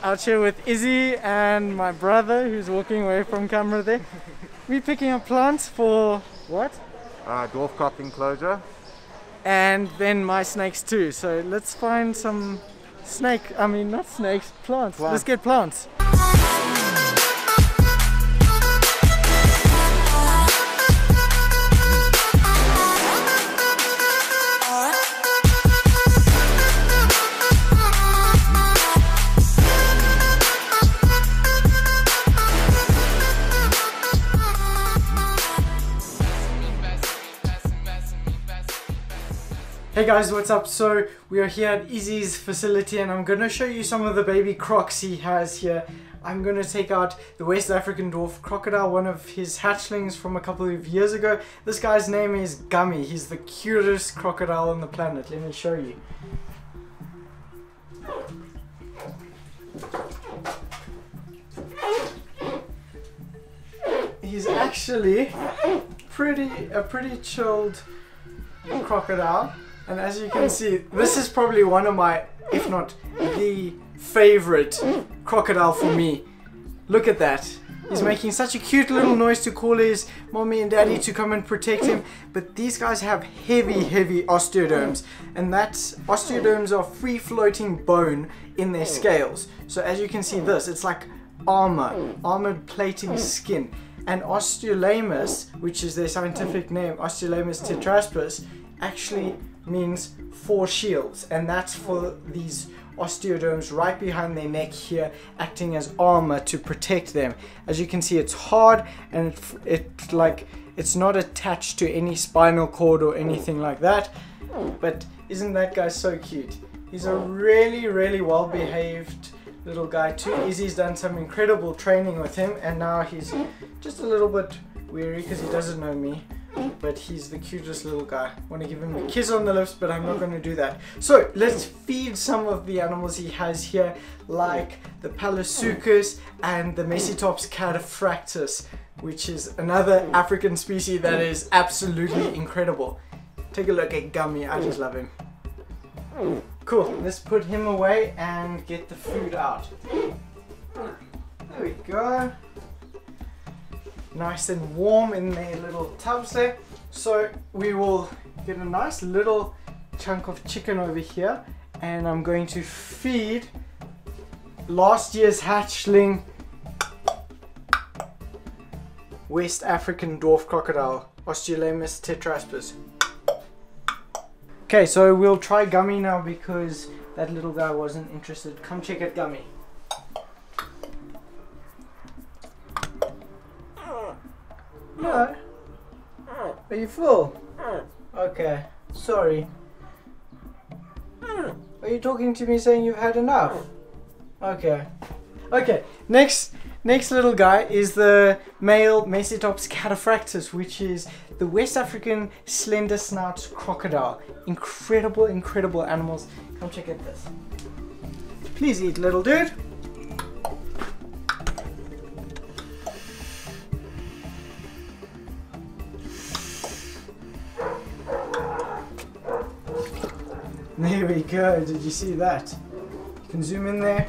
Out here with Izzy and my brother who's walking away from camera there. We're picking up plants for what? Uh, dwarf crop enclosure. And then my snakes too. So let's find some snake, I mean not snakes, plants. Plants. Let's get plants. Hey guys, what's up? So we are here at Izzy's facility and I'm gonna show you some of the baby crocs he has here. I'm gonna take out the West African dwarf crocodile, one of his hatchlings from a couple of years ago. This guy's name is Gummy. He's the cutest crocodile on the planet. Let me show you. He's actually pretty a pretty chilled crocodile. And as you can oh. see, this is probably one of my, if not the favorite crocodile for me. Look at that. He's oh. making such a cute little noise to call his mommy and daddy to come and protect him. But these guys have heavy, heavy osteoderms. And that's, osteoderms are free floating bone in their oh. scales. So as you can see this, it's like armor, armored plating skin. And osteolaemus, which is their scientific name, Osteolaemus tetraspis, actually means four shields and that's for these osteoderms right behind their neck here acting as armor to protect them. As you can see it's hard and it, it like it's not attached to any spinal cord or anything like that. But isn't that guy so cute? He's a really really well behaved little guy too. Izzy's done some incredible training with him and now he's just a little bit weary because he doesn't know me but he's the cutest little guy. I Want to give him a kiss on the lips, but I'm not going to do that. So let's feed some of the animals he has here, like the Paleosuchus and the Mecistops cataphractus, which is another African species that is absolutely incredible. Take a look at Gummy, I just love him. Cool, let's put him away and get the food out. There we go nice and warm in their little tubs there. So we will get a nice little chunk of chicken over here and I'm going to feed last year's hatchling West African dwarf crocodile Osteolaemus tetraspis. Okay, so we'll try Gummy now because that little guy wasn't interested. Come check out Gummy. Are you full? Okay. Sorry. Are you talking to me saying you've had enough? Okay. Okay. Next next little guy is the male Mecistops cataphractus, which is the West African slender snout crocodile. Incredible, incredible animals. Come check out this. Please eat, little dude. There we go, did you see that? You can zoom in there.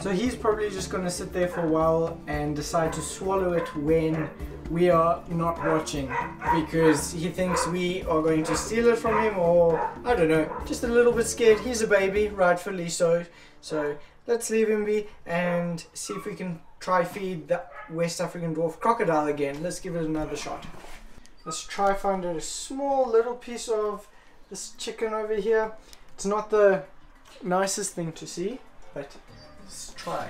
So he's probably just going to sit there for a while and decide to swallow it when we are not watching because he thinks we are going to steal it from him or I don't know, just a little bit scared. He's a baby, rightfully so. So let's leave him be and see if we can try feed the West African dwarf crocodile again. Let's give it another shot. Let's try find a small little piece of this chicken over here. It's not the nicest thing to see, but let's try.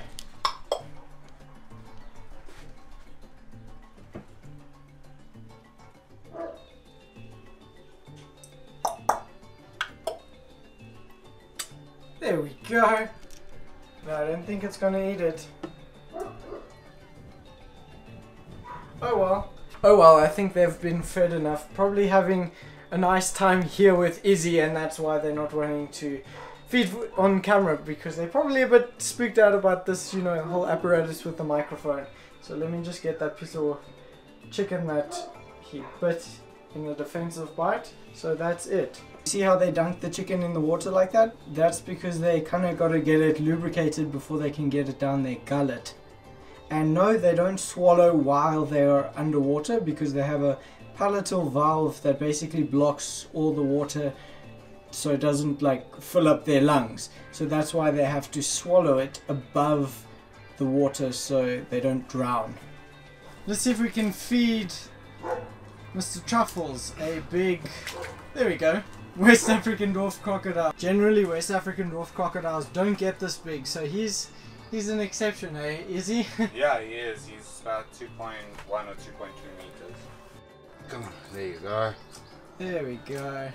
There we go. No, I don't think it's gonna eat it. Oh well. Oh well, I think they've been fed enough. Probably having a nice time here with Izzy and that's why they're not wanting to feed on camera because they're probably a bit spooked out about this, you know, whole apparatus with the microphone. So let me just get that piece of chicken that he bit in a defensive bite. So that's it. See how they dunk the chicken in the water like that? That's because they kind of got to get it lubricated before they can get it down their gullet. And no, they don't swallow while they're underwater because they have a palatal valve that basically blocks all the water so it doesn't like fill up their lungs. So that's why they have to swallow it above the water so they don't drown. Let's see if we can feed Mr. Truffles a big. There we go. West African dwarf crocodile. Generally, West African dwarf crocodiles don't get this big, so he's he's an exception, eh? Is he? Yeah, he is. He's about 2.1 or 2.2 meters. Come on, there you go. there we go.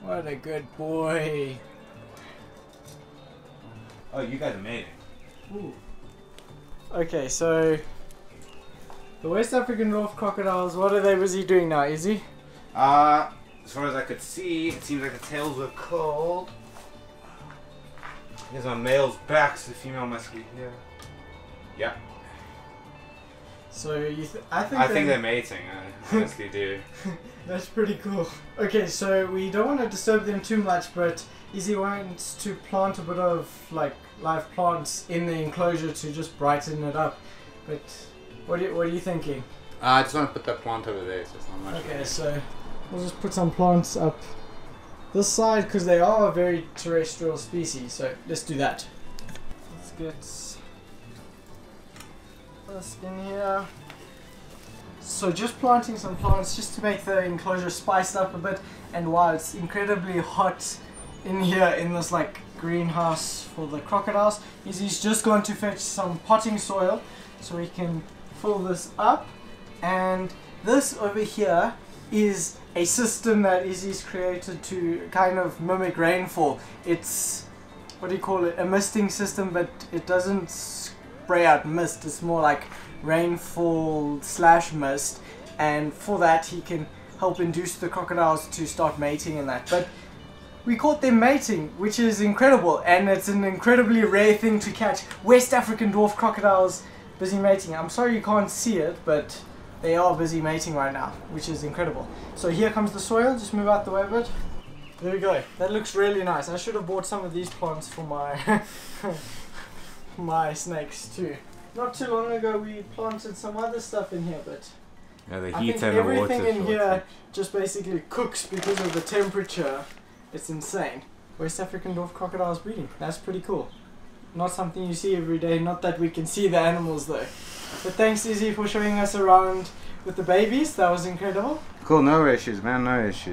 What a good boy. Oh, you guys made it. Okay, so the West African dwarf crocodiles. What are they busy doing now? Is he? Uh, as far as I could see, it seems like the tails were cold. Here's my male's back, so the female must be here. Yeah, So you? Th- I think. I they- think they're mating. I honestly do. That's pretty cool. Okay, so we don't want to disturb them too much, but Izzy wants to plant a bit of like live plants in the enclosure to just brighten it up. But what are you, what are you thinking? Uh, I just want to put that plant over there, so it's not much. Okay, so we'll just put some plants up this side because they are a very terrestrial species. So let's do that. Let's get in here. So just planting some plants just to make the enclosure spiced up a bit. And while it's incredibly hot in here in this like greenhouse for the crocodiles, is he's just going to fetch some potting soil so we can fill this up. And this over here is a system that Izzy's created to kind of mimic rainfall. It's what do you call it? A misting system, but it doesn't spray out mist. It's more like rainfall slash mist, and for that he can help induce the crocodiles to start mating and that. But we caught them mating, which is incredible, and it's an incredibly rare thing to catch. West African dwarf crocodiles busy mating. I'm sorry you can't see it, but they are busy mating right now, which is incredible. So here comes the soil. Just move out the way a bit. There we go. That looks really nice. I should have bought some of these plants for my my snakes too. Not too long ago we planted some other stuff in here, but Yeah, the I heat think and the everything water. in here just basically cooks because of the temperature. It's insane. West African dwarf crocodiles breeding. That's pretty cool. Not something you see every day. Not that we can see the animals though. But thanks Izzy for showing us around with the babies. That was incredible. Cool, no issues, man, no issues.